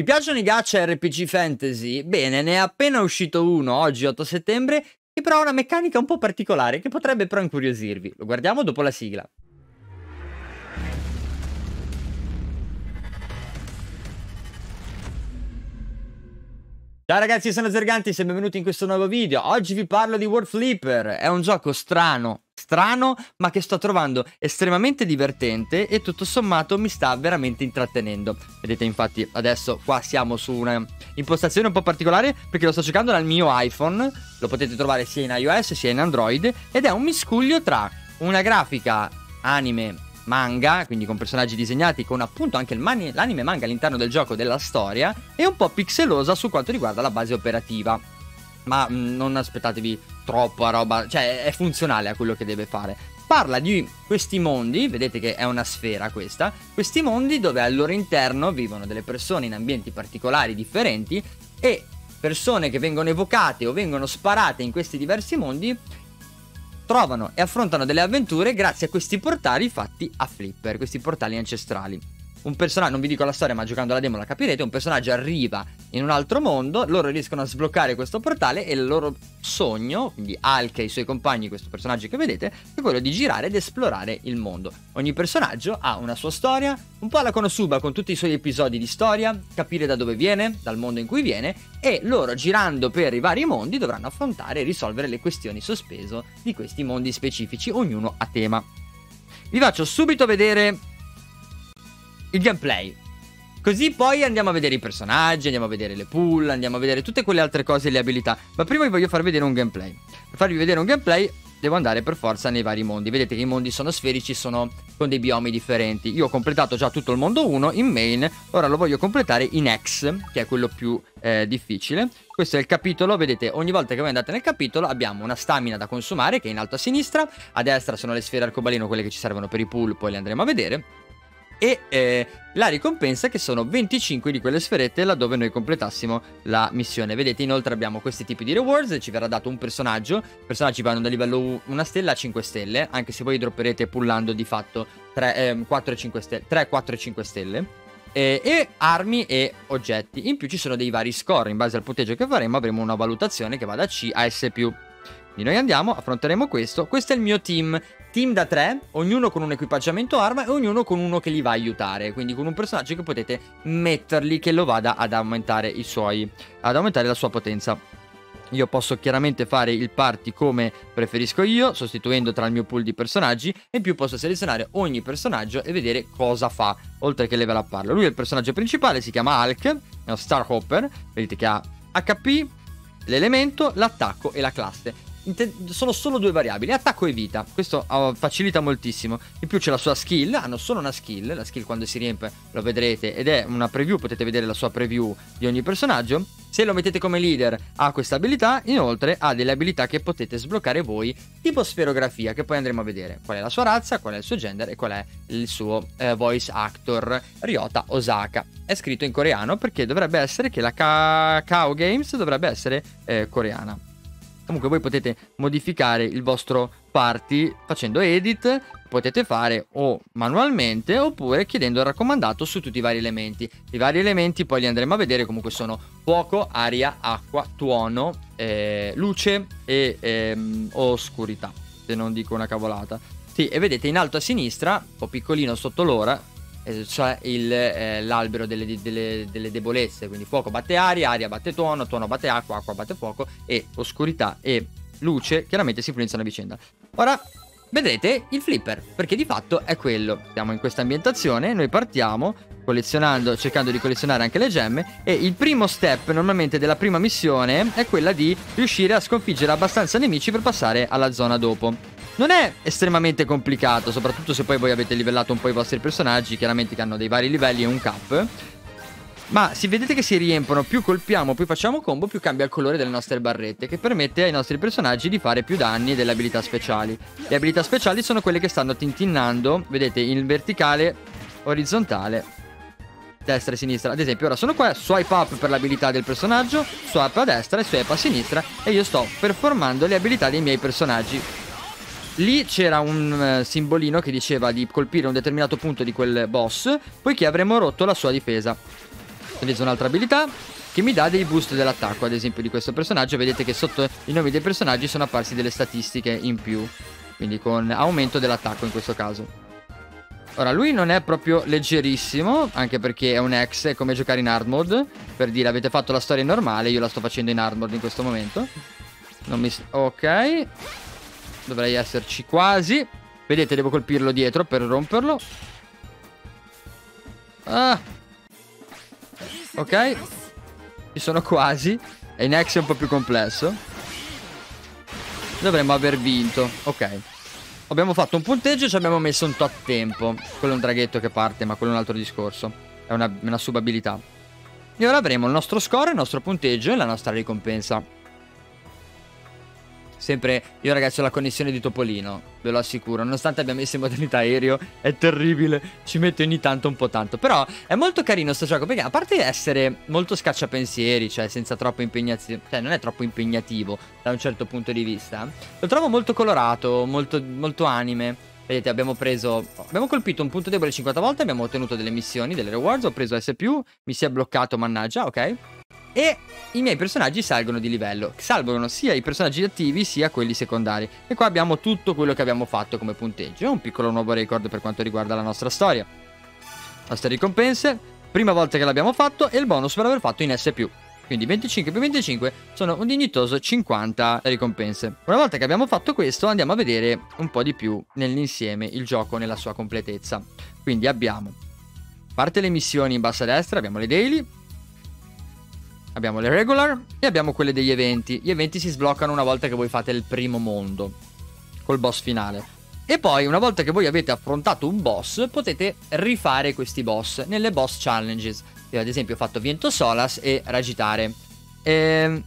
Vi piacciono i gacha RPG fantasy? Bene, ne è appena uscito uno oggi 8 settembre che però ha una meccanica un po' particolare che potrebbe però incuriosirvi. Lo guardiamo dopo la sigla. Ciao ragazzi, sono Zerganti e benvenuti in questo nuovo video. Oggi vi parlo di World Flipper. È un gioco strano, strano, ma che sto trovando estremamente divertente e tutto sommato mi sta veramente intrattenendo. Vedete infatti adesso qua siamo su una impostazione un po' particolare perché lo sto cercando dal mio iPhone, lo potete trovare sia in iOS sia in Android ed è un miscuglio tra una grafica anime manga, quindi con personaggi disegnati, con appunto anche mani- l'anime manga all'interno del gioco della storia, e un po' pixelosa su quanto riguarda la base operativa. Ma mh, mm, non aspettatevi troppa roba, cioè è funzionale a quello che deve fare. Parla di questi mondi, vedete che è una sfera questa, questi mondi dove al loro interno vivono delle persone in ambienti particolari differenti e persone che vengono evocate o vengono sparate in questi diversi mondi trovano e affrontano delle avventure grazie a questi portali fatti a flipper, questi portali ancestrali un personaggio, non vi dico la storia, ma giocando la demo la capirete, un personaggio arriva in un altro mondo, loro riescono a sbloccare questo portale e il loro sogno, quindi Hulk e i suoi compagni, questo personaggio che vedete, è quello di girare ed esplorare il mondo. Ogni personaggio ha una sua storia, un po' alla Konosuba con tutti i suoi episodi di storia, capire da dove viene, dal mondo in cui viene e loro girando per i vari mondi dovranno affrontare e risolvere le questioni sospeso di questi mondi specifici, ognuno a tema. Vi faccio subito vedere il gameplay. Così poi andiamo a vedere i personaggi, andiamo a vedere le pull, andiamo a vedere tutte quelle altre cose e le abilità. Ma prima vi voglio far vedere un gameplay. Per farvi vedere un gameplay devo andare per forza nei vari mondi. Vedete che i mondi sono sferici, sono con dei biomi differenti. Io ho completato già tutto il mondo 1 in main, ora lo voglio completare in X, che è quello più eh, difficile. Questo è il capitolo, vedete, ogni volta che voi andate nel capitolo abbiamo una stamina da consumare che è in alto a sinistra, a destra sono le sfere arcobaleno, quelle che ci servono per i pull, poi le andremo a vedere e eh, la ricompensa che sono 25 di quelle sferette laddove noi completassimo la missione. Vedete inoltre abbiamo questi tipi di rewards, ci verrà dato un personaggio, i personaggi vanno da livello 1 stella a 5 stelle, anche se voi dropperete pullando di fatto 3, eh, 4 5 stelle, 3 4 5 stelle. E, e, armi e oggetti. In più ci sono dei vari score, in base al punteggio che faremo avremo una valutazione che va da C a S+. Quindi noi andiamo, affronteremo questo. Questo è il mio team. Team da tre, ognuno con un equipaggiamento arma e ognuno con uno che li va a aiutare. Quindi con un personaggio che potete metterli che lo vada ad aumentare i suoi. ad aumentare la sua potenza. Io posso chiaramente fare il party come preferisco io, sostituendo tra il mio pool di personaggi, e in più posso selezionare ogni personaggio e vedere cosa fa, oltre che level upparlo. Lui è il personaggio principale, si chiama Hulk, è uno Star Hopper, vedete che ha HP, l'elemento, l'attacco e la classe sono solo due variabili, attacco e vita. Questo uh, facilita moltissimo. In più c'è la sua skill, hanno solo una skill, la skill quando si riempie lo vedrete ed è una preview, potete vedere la sua preview di ogni personaggio. Se lo mettete come leader ha questa abilità, inoltre ha delle abilità che potete sbloccare voi, tipo sferografia, che poi andremo a vedere. Qual è la sua razza, qual è il suo gender e qual è il suo eh, voice actor, Ryota Osaka. È scritto in coreano perché dovrebbe essere che la Ka- Kao Games dovrebbe essere eh, coreana. Comunque voi potete modificare il vostro party facendo edit, potete fare o manualmente oppure chiedendo il raccomandato su tutti i vari elementi. I vari elementi poi li andremo a vedere, comunque sono fuoco, aria, acqua, tuono, eh, luce e ehm, oscurità, se non dico una cavolata. Sì, e vedete in alto a sinistra, un po' piccolino sotto l'ora, eh, cioè il, eh, l'albero delle, delle, delle, debolezze, quindi fuoco batte aria, aria batte tuono, tuono batte acqua, acqua batte fuoco e oscurità e luce chiaramente si influenzano a vicenda. Ora vedrete il flipper, perché di fatto è quello. Siamo in questa ambientazione, noi partiamo collezionando, cercando di collezionare anche le gemme e il primo step normalmente della prima missione è quella di riuscire a sconfiggere abbastanza nemici per passare alla zona dopo. Non è estremamente complicato, soprattutto se poi voi avete livellato un po' i vostri personaggi, chiaramente che hanno dei vari livelli e un cap. Ma se vedete che si riempiono, più colpiamo, più facciamo combo, più cambia il colore delle nostre barrette, che permette ai nostri personaggi di fare più danni delle abilità speciali. Le abilità speciali sono quelle che stanno tintinnando, vedete, in verticale, orizzontale, destra e sinistra. Ad esempio, ora sono qua, swipe up per l'abilità del personaggio, swipe a destra e swipe a sinistra, e io sto performando le abilità dei miei personaggi. Lì c'era un uh, simbolino che diceva di colpire un determinato punto di quel boss, poiché avremmo rotto la sua difesa. utilizzo un'altra abilità che mi dà dei boost dell'attacco, ad esempio di questo personaggio. Vedete che sotto i nomi dei personaggi sono apparsi delle statistiche in più, quindi con aumento dell'attacco in questo caso. Ora, lui non è proprio leggerissimo, anche perché è un ex, è come giocare in hard mode. Per dire, avete fatto la storia normale, io la sto facendo in hard mode in questo momento. Non mi... Ok. Dovrei esserci quasi. Vedete, devo colpirlo dietro per romperlo. Ah. Ok. Ci sono quasi. E in X è un po' più complesso. Dovremmo aver vinto. Ok. Abbiamo fatto un punteggio e ci abbiamo messo un tot tempo. Quello è un draghetto che parte, ma quello è un altro discorso. È una, una subabilità. E ora avremo il nostro score, il nostro punteggio e la nostra ricompensa. Sempre io ragazzi ho la connessione di Topolino, ve lo assicuro, nonostante abbia messo in modalità aereo, è terribile, ci mette ogni tanto un po' tanto. Però è molto carino sto gioco perché a parte essere molto scacciapensieri, cioè senza troppo impegnativo, cioè non è troppo impegnativo da un certo punto di vista, lo trovo molto colorato, molto, molto anime. Vedete, abbiamo preso. Abbiamo colpito un punto debole 50 volte. Abbiamo ottenuto delle missioni, delle rewards. Ho preso S. Mi si è bloccato, mannaggia, ok. E i miei personaggi salgono di livello. Salgono sia i personaggi attivi sia quelli secondari. E qua abbiamo tutto quello che abbiamo fatto come punteggio. È un piccolo nuovo record per quanto riguarda la nostra storia. Nostre ricompense. Prima volta che l'abbiamo fatto e il bonus per aver fatto in S+. Quindi 25 più 25 sono un dignitoso 50 ricompense. Una volta che abbiamo fatto questo andiamo a vedere un po' di più nell'insieme il gioco nella sua completezza. Quindi abbiamo, parte le missioni in basso a destra, abbiamo le daily, Abbiamo le regular e abbiamo quelle degli eventi. Gli eventi si sbloccano una volta che voi fate il primo mondo, col boss finale. E poi, una volta che voi avete affrontato un boss, potete rifare questi boss nelle boss challenges. Io ad esempio ho fatto Viento Solas e Ragitare. E ehm,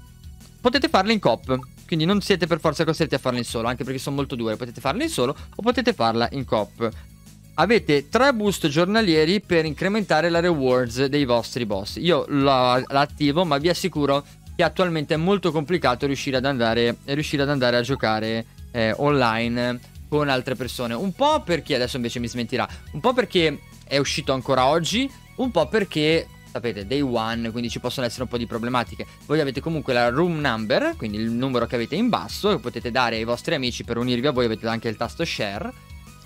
potete farle in cop, quindi non siete per forza costretti a farle in solo, anche perché sono molto dure. Potete farle in solo o potete farla in cop avete tre boost giornalieri per incrementare la rewards dei vostri boss. Io l'attivo, ma vi assicuro che attualmente è molto complicato riuscire ad andare, riuscire ad andare a giocare eh, online con altre persone. Un po' perché, adesso invece mi smentirà, un po' perché è uscito ancora oggi, un po' perché sapete, day one, quindi ci possono essere un po' di problematiche. Voi avete comunque la room number, quindi il numero che avete in basso, che potete dare ai vostri amici per unirvi a voi, avete anche il tasto share.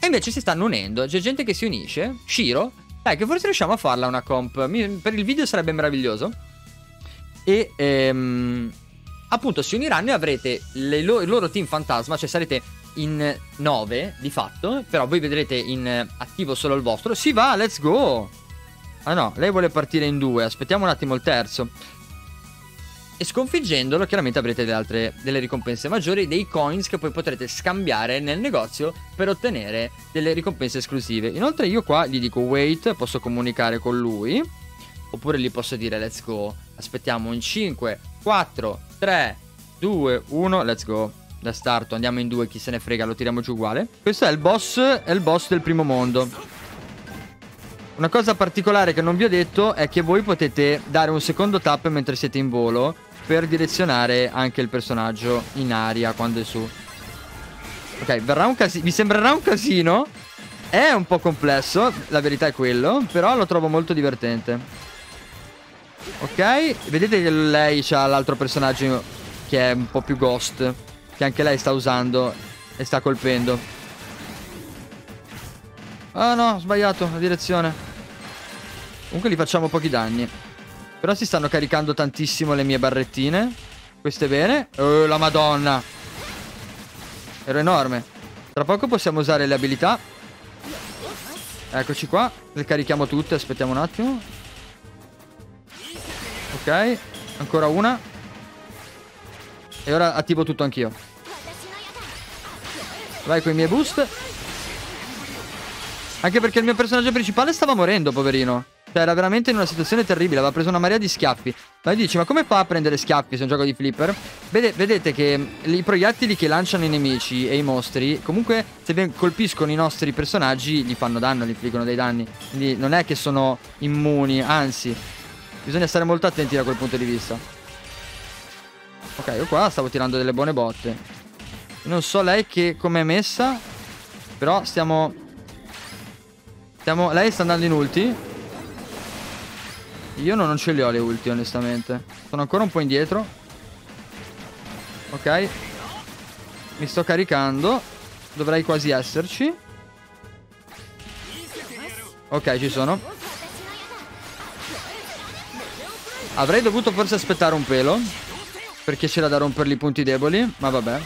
Invece si stanno unendo, c'è gente che si unisce. Shiro, dai che forse riusciamo a farla una comp. Mi, per il video sarebbe meraviglioso. E ehm, appunto si uniranno e avrete lo, il loro team fantasma, cioè sarete in 9 di fatto, però voi vedrete in attivo solo il vostro. Si va, let's go! Ah no, lei vuole partire in due, aspettiamo un attimo il terzo. E sconfiggendolo chiaramente avrete delle, altre, delle ricompense maggiori, dei coins che poi potrete scambiare nel negozio per ottenere delle ricompense esclusive. Inoltre io qua gli dico wait, posso comunicare con lui, oppure gli posso dire let's go. Aspettiamo in 5, 4, 3, 2, 1, let's go. Da start andiamo in due, chi se ne frega, lo tiriamo giù uguale. Questo è il boss, è il boss del primo mondo. Una cosa particolare che non vi ho detto è che voi potete dare un secondo tap mentre siete in volo per direzionare anche il personaggio in aria quando è su. Ok, verrà un casino. Vi sembrerà un casino? È un po' complesso, la verità è quello, però lo trovo molto divertente. Ok, vedete che lei ha l'altro personaggio che è un po' più ghost, che anche lei sta usando e sta colpendo. Ah oh no, ho sbagliato la direzione. Comunque gli facciamo pochi danni. Però si stanno caricando tantissimo le mie barrettine. Questo è bene. Oh, la madonna. Ero enorme. Tra poco possiamo usare le abilità. Eccoci qua. Le carichiamo tutte. Aspettiamo un attimo. Ok. Ancora una. E ora attivo tutto anch'io. Vai con i miei boost. Anche perché il mio personaggio principale stava morendo, poverino. Cioè, era veramente in una situazione terribile. Aveva preso una marea di schiaffi. Ma dici, ma come fa a prendere schiaffi se è un gioco di flipper? Vede, vedete che i proiettili che lanciano i nemici e i mostri, comunque, se colpiscono i nostri personaggi, gli fanno danno, gli infliggono dei danni. Quindi non è che sono immuni, anzi, bisogna stare molto attenti da quel punto di vista. Ok, io qua stavo tirando delle buone botte. Non so lei che come è messa, però stiamo... stiamo... Lei sta andando in ulti. Io non ce le ho le ulti, onestamente. Sono ancora un po' indietro. Ok. Mi sto caricando. Dovrei quasi esserci. Ok, ci sono. Avrei dovuto forse aspettare un pelo. Perché c'era da romperli i punti deboli. Ma vabbè.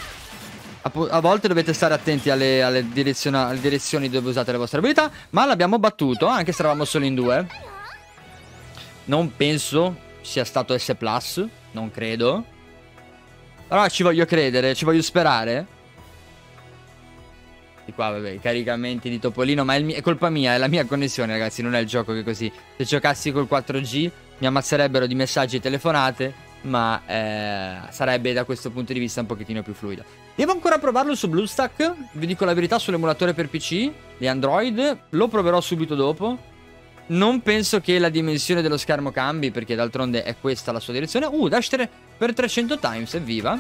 A, a volte dovete stare attenti alle, alle, alle direzioni dove usate le vostre abilità. Ma l'abbiamo battuto, anche se eravamo solo in due. Non penso sia stato S+, non credo. Però ci voglio credere, ci voglio sperare. Di qua, vabbè, i caricamenti di Topolino, ma è, è, colpa mia, è la mia connessione, ragazzi, non è il gioco che è così. Se giocassi col 4G mi ammazzerebbero di messaggi e telefonate, ma eh, sarebbe da questo punto di vista un pochettino più fluido. Devo ancora provarlo su BlueStack, vi dico la verità, sull'emulatore per PC, di Android, lo proverò subito dopo. Non penso che la dimensione dello schermo cambi, perché d'altronde è questa la sua direzione. Uh, Dashter per 300 times, evviva.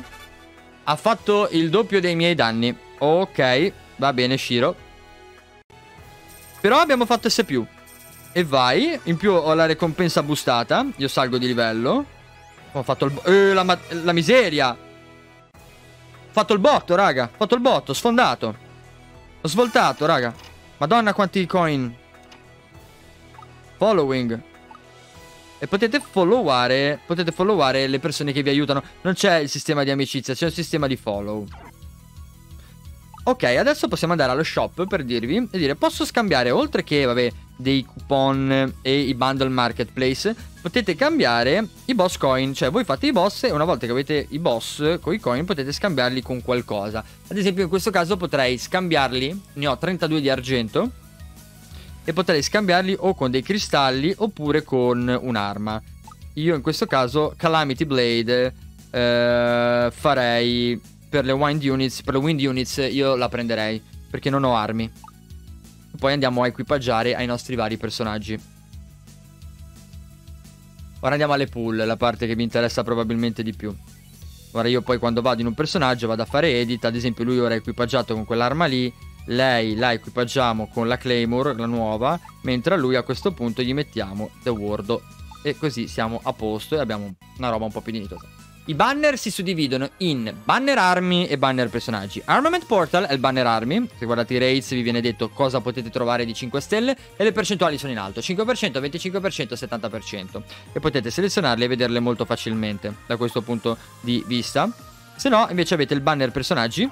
Ha fatto il doppio dei miei danni. Ok, va bene, Shiro. Però abbiamo fatto S+. E vai. In più ho la recompensa boostata. Io salgo di livello. Ho fatto il... Eh, la, la miseria. Ho fatto il botto, raga. Ho fatto il botto, sfondato. Ho svoltato, raga. Madonna quanti coin. Following. E potete followare, potete followare le persone che vi aiutano. Non c'è il sistema di amicizia, c'è il sistema di follow. Ok, adesso possiamo andare allo shop per dirvi e dire posso scambiare oltre che, vabbè, dei coupon e i bundle marketplace, potete cambiare i boss coin, cioè voi fate i boss e una volta che avete i boss con i coin potete scambiarli con qualcosa. Ad esempio in questo caso potrei scambiarli, ne ho 32 di argento e potrei scambiarli o con dei cristalli oppure con un'arma. Io in questo caso Calamity Blade eh, farei per le wind units, per le wind units io la prenderei perché non ho armi. Poi andiamo a equipaggiare ai nostri vari personaggi. Ora andiamo alle pool, la parte che mi interessa probabilmente di più. Ora io poi quando vado in un personaggio vado a fare edit, ad esempio lui ora è equipaggiato con quell'arma lì, lei la equipaggiamo con la Claymore, la nuova, mentre a lui a questo punto gli mettiamo The Word e così siamo a posto e abbiamo una roba un po' più dignitosa. I banner si suddividono in banner armi e banner personaggi. Armament Portal è il banner armi. Se guardate i rates vi viene detto cosa potete trovare di 5 stelle e le percentuali sono in alto. 5%, 25%, 70%. E potete selezionarle e vederle molto facilmente da questo punto di vista. Se no invece avete il banner personaggi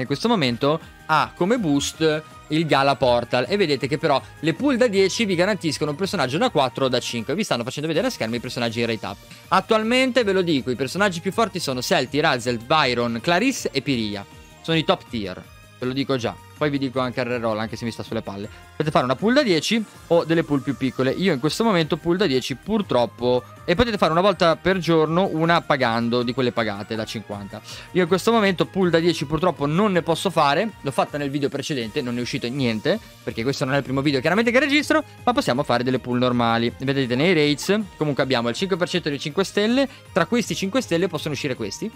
in questo momento ha come boost il Gala Portal. E vedete che però le pool da 10 vi garantiscono un personaggio da 4 o da 5 vi stanno facendo vedere a schermo i personaggi in rate up attualmente ve lo dico i personaggi più forti sono Celti, Razel, Byron, Clarisse e Piria sono i top tier ve lo dico già poi vi dico anche il reroll, anche se mi sta sulle palle. Potete fare una pool da 10 o delle pool più piccole. Io in questo momento pool da 10 purtroppo... E potete fare una volta per giorno una pagando di quelle pagate da 50. Io in questo momento pool da 10 purtroppo non ne posso fare. L'ho fatta nel video precedente, non è uscito niente. Perché questo non è il primo video chiaramente che registro. Ma possiamo fare delle pool normali. Vedete nei rates. Comunque abbiamo il 5% dei 5 stelle. Tra questi 5 stelle possono uscire questi.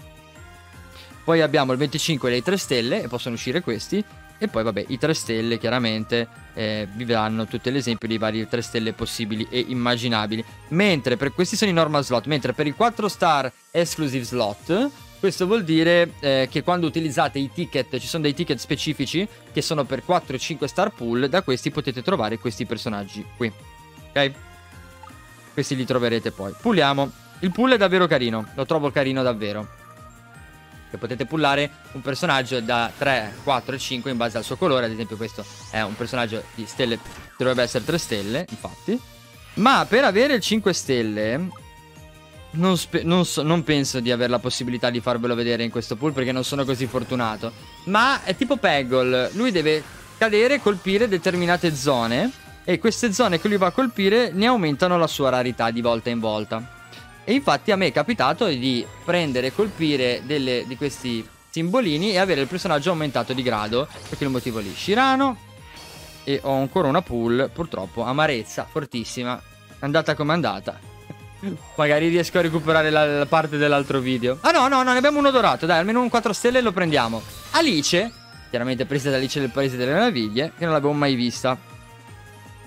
Poi abbiamo il 25 dei 3 stelle e possono uscire questi. E poi vabbè, i 3 stelle chiaramente eh, vi daranno tutti l'esempio dei vari 3 stelle possibili e immaginabili. Mentre per questi sono i normal slot, mentre per i 4 star exclusive slot, questo vuol dire eh, che quando utilizzate i ticket, ci sono dei ticket specifici che sono per 4 e 5 star pool, da questi potete trovare questi personaggi qui. Ok? Questi li troverete poi. Puliamo. Il pool è davvero carino, lo trovo carino davvero che potete pullare un personaggio da 3, 4 e 5 in base al suo colore. Ad esempio, questo è un personaggio di stelle, dovrebbe essere 3 stelle, infatti. Ma per avere il 5 stelle, non, non, so non, penso di avere la possibilità di farvelo vedere in questo pool perché non sono così fortunato. Ma è tipo Peggle, lui deve cadere e colpire determinate zone e queste zone che lui va a colpire ne aumentano la sua rarità di volta in volta. E infatti a me è capitato di prendere e colpire delle, di questi simbolini e avere il personaggio aumentato di grado. Per quel motivo lì. Shirano. E ho ancora una pool, purtroppo. Amarezza, fortissima. Andata come andata. Magari riesco a recuperare la, la parte dell'altro video. Ah no, no, no, ne abbiamo uno dorato. Dai, almeno un 4 stelle lo prendiamo. Alice, chiaramente presa da Alice del Paese delle Meraviglie, che non l'avevo mai vista.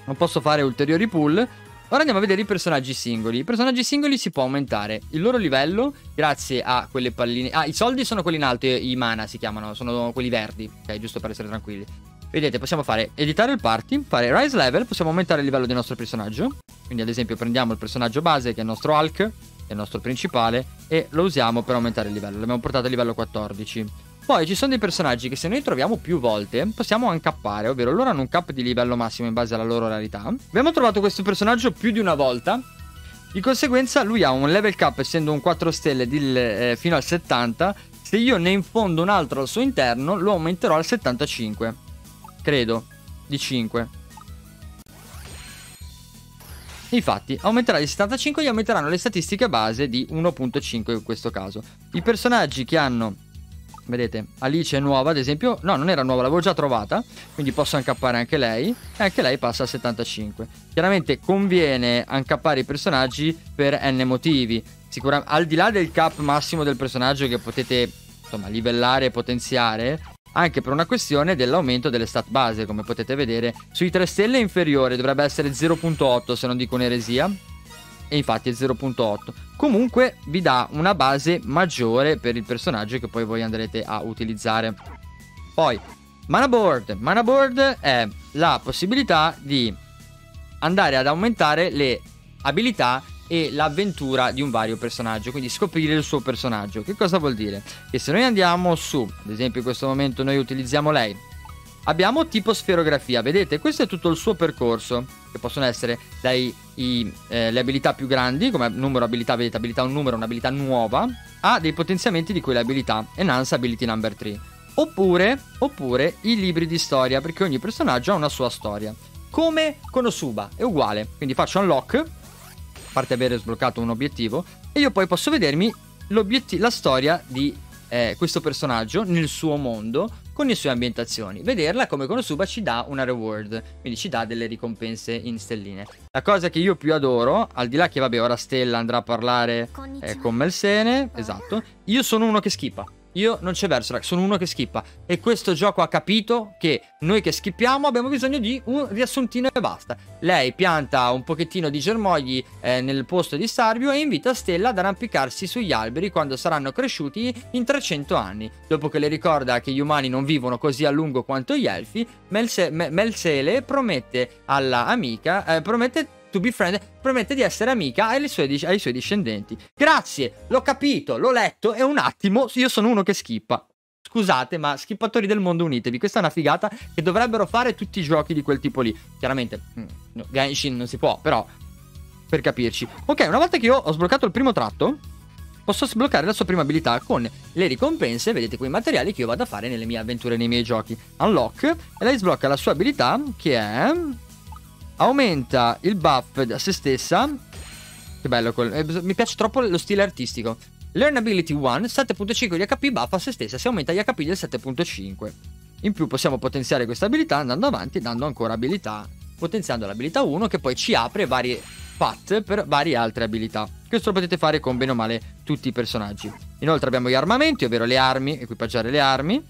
Non posso fare ulteriori pull Ora andiamo a vedere i personaggi singoli. I personaggi singoli si può aumentare il loro livello grazie a quelle palline. Ah, i soldi sono quelli in alto, i mana si chiamano, sono quelli verdi, ok, giusto per essere tranquilli. Vedete, possiamo fare editare il party, fare rise level, possiamo aumentare il livello del nostro personaggio. Quindi ad esempio prendiamo il personaggio base che è il nostro Hulk, che è il nostro principale, e lo usiamo per aumentare il livello. L'abbiamo portato a livello 14. Poi ci sono dei personaggi che se noi troviamo più volte possiamo uncappare, ovvero loro hanno un cap di livello massimo in base alla loro rarità. Abbiamo trovato questo personaggio più di una volta. Di conseguenza lui ha un level cap essendo un 4 stelle di, eh, fino al 70. Se io ne infondo un altro al suo interno lo aumenterò al 75. Credo. Di 5. Infatti, aumenterà di 75 e aumenteranno le statistiche base di 1.5 in questo caso. I personaggi che hanno Vedete, Alice è nuova, ad esempio. No, non era nuova, l'avevo già trovata. Quindi posso ancappare anche lei. E anche lei passa a 75. Chiaramente conviene ancappare i personaggi per N motivi. Sicuramente, al di là del cap massimo del personaggio che potete, insomma, livellare e potenziare, anche per una questione dell'aumento delle stat base, come potete vedere. Sui 3 stelle inferiore dovrebbe essere 0.8 se non dico un'eresia e infatti è 0.8. Comunque vi dà una base maggiore per il personaggio che poi voi andrete a utilizzare. Poi, mana board. Mana board è la possibilità di andare ad aumentare le abilità e l'avventura di un vario personaggio, quindi scoprire il suo personaggio. Che cosa vuol dire? Che se noi andiamo su, ad esempio in questo momento noi utilizziamo lei, abbiamo tipo sferografia, vedete? Questo è tutto il suo percorso, che possono essere dai i, eh, le abilità più grandi, come numero abilità, vedete abilità un numero, un'abilità nuova, ha dei potenziamenti di quelle abilità, Enhance Ability Number 3. Oppure, oppure i libri di storia, perché ogni personaggio ha una sua storia. Come Konosuba, è uguale, quindi faccio unlock, a parte avere sbloccato un obiettivo, e io poi posso vedermi la storia di eh, questo personaggio nel suo mondo con le sue ambientazioni. Vederla come Konosuba ci dà una reward, quindi ci dà delle ricompense in stelline. La cosa che io più adoro, al di là che vabbè ora Stella andrà a parlare eh, con Melsene, esatto, io sono uno che schippa. Io non c'è verso, sono uno che skippa. E questo gioco ha capito che noi che skippiamo abbiamo bisogno di un riassuntino e basta. Lei pianta un pochettino di germogli eh, nel posto di Starbio e invita Stella ad arrampicarsi sugli alberi quando saranno cresciuti in 300 anni. Dopo che le ricorda che gli umani non vivono così a lungo quanto gli elfi, Melse- Melsele promette alla amica, eh, promette to be friend promette di essere amica ai suoi, ai suoi discendenti. Grazie, l'ho capito, l'ho letto e un attimo io sono uno che schippa. Scusate, ma schippatori del mondo unitevi. Questa è una figata che dovrebbero fare tutti i giochi di quel tipo lì. Chiaramente, mm, no, Genshin non si può, però per capirci. Ok, una volta che io ho sbloccato il primo tratto, posso sbloccare la sua prima abilità con le ricompense, vedete quei materiali che io vado a fare nelle mie avventure, nei miei giochi. Unlock, e lei sblocca la sua abilità che è aumenta il buff a se stessa. Che bello quello. Eh, mi piace troppo lo stile artistico. Learn Ability 1, 7.5 di HP buff a se stessa, si aumenta gli HP del 7.5. In più possiamo potenziare questa abilità andando avanti dando ancora abilità, potenziando l'abilità 1 che poi ci apre varie path per varie altre abilità. Questo lo potete fare con bene o male tutti i personaggi. Inoltre abbiamo gli armamenti, ovvero le armi, equipaggiare le armi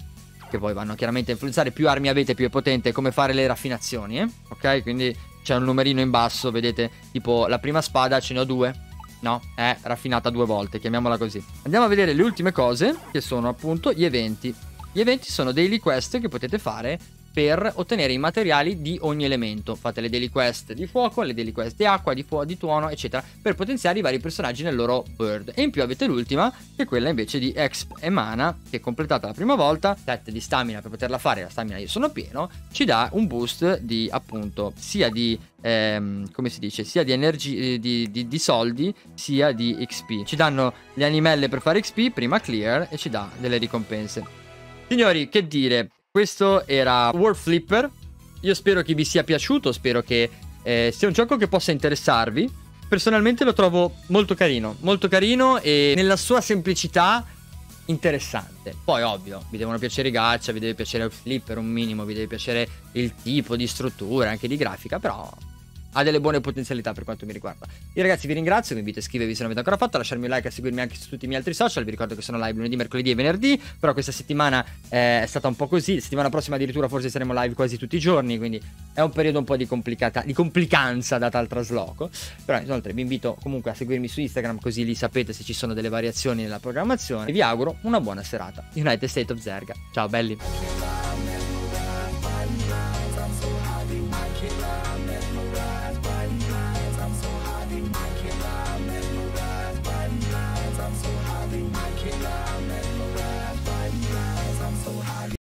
che poi vanno chiaramente a influenzare più armi avete più è potente come fare le raffinazioni eh? ok quindi c'è un numerino in basso, vedete? Tipo la prima spada ce ne ho due. No, è raffinata due volte, chiamiamola così. Andiamo a vedere le ultime cose, che sono appunto gli eventi. Gli eventi sono daily quest che potete fare per ottenere i materiali di ogni elemento. Fate le daily quest di fuoco, le daily quest di acqua, di, fu- di tuono, eccetera, per potenziare i vari personaggi nel loro bird. E in più avete l'ultima, che è quella invece di exp e mana, che completata la prima volta, 7 di stamina per poterla fare, la stamina io sono pieno, ci dà un boost di appunto sia di ehm, come si dice, sia di, energi- eh, di, di, di, soldi sia di XP. Ci danno le animelle per fare XP, prima clear, e ci dà delle ricompense. Signori, che dire, questo era World Flipper. Io spero che vi sia piaciuto, spero che eh, sia un gioco che possa interessarvi. Personalmente lo trovo molto carino, molto carino e nella sua semplicità interessante. Poi, ovvio, vi devono piacere i gacha, vi deve piacere il flipper un minimo, vi deve piacere il tipo di struttura, anche di grafica, però ha delle buone potenzialità per quanto mi riguarda. Io ragazzi vi ringrazio, vi invito a iscrivervi se non avete ancora fatto, a lasciarmi un like e a seguirmi anche su tutti i miei altri social, vi ricordo che sono live lunedì, mercoledì e venerdì, però questa settimana eh, è stata un po' così, settimana prossima addirittura forse saremo live quasi tutti i giorni, quindi è un periodo un po' di, complicata, di complicanza data al trasloco, però inoltre vi invito comunque a seguirmi su Instagram così lì sapete se ci sono delle variazioni nella programmazione e vi auguro una buona serata. United State of Zerga, ciao belli!